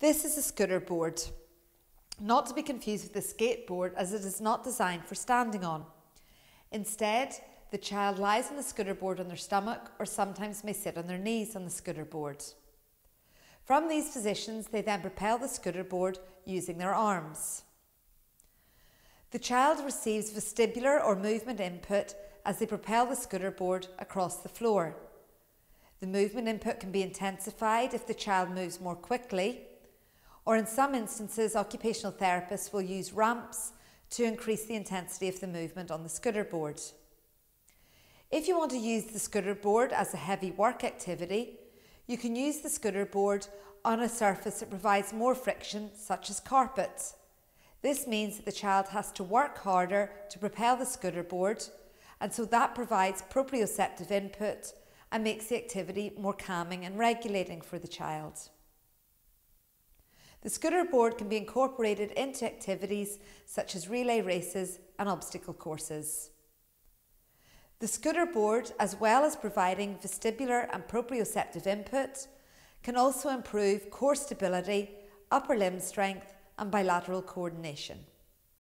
This is a scooter board, not to be confused with a skateboard as it is not designed for standing on. Instead, the child lies on the scooter board on their stomach or sometimes may sit on their knees on the scooter board. From these positions, they then propel the scooter board using their arms. The child receives vestibular or movement input as they propel the scooter board across the floor. The movement input can be intensified if the child moves more quickly, or in some instances, occupational therapists will use ramps to increase the intensity of the movement on the scooter board. If you want to use the scooter board as a heavy work activity, you can use the scooter board on a surface that provides more friction, such as carpet. This means that the child has to work harder to propel the scooter board, and so that provides proprioceptive input and makes the activity more calming and regulating for the child. The scooter board can be incorporated into activities such as relay races and obstacle courses. The scooter board, as well as providing vestibular and proprioceptive input, can also improve core stability, upper limb strength, and bilateral coordination.